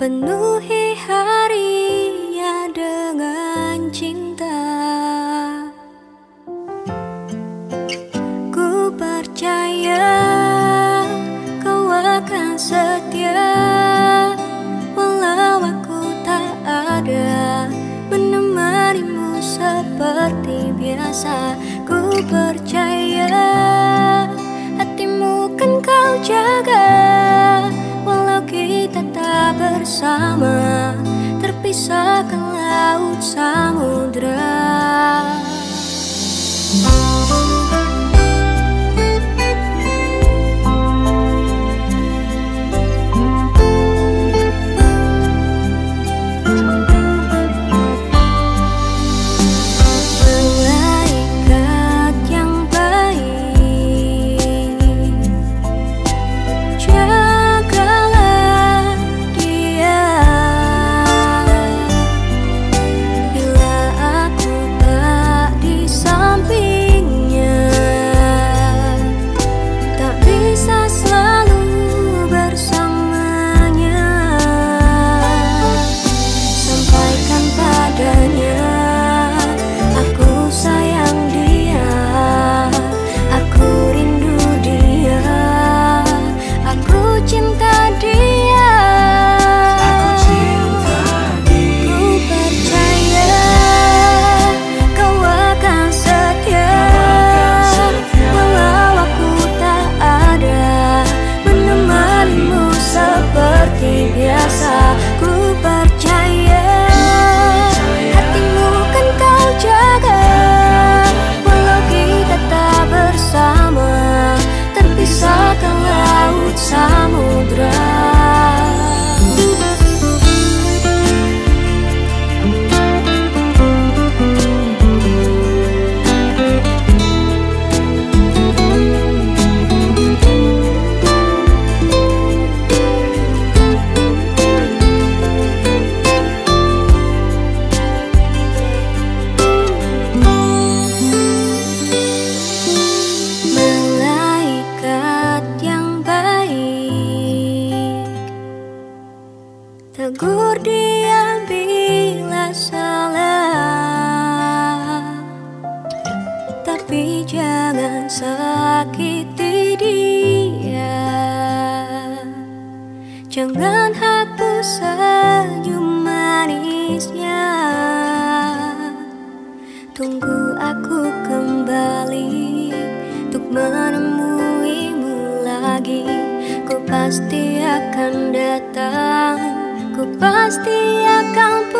Penuhi harinya dengan cinta. Ku percaya kau akan setia Walau aku tak ada Menemanimu seperti biasa. Ku percaya bersama Terpisahkan laut samudra Jangan hapus senyum manisnya. Tunggu aku kembali Untuk menemuimu lagi. Ku pasti akan datang Ku pasti akan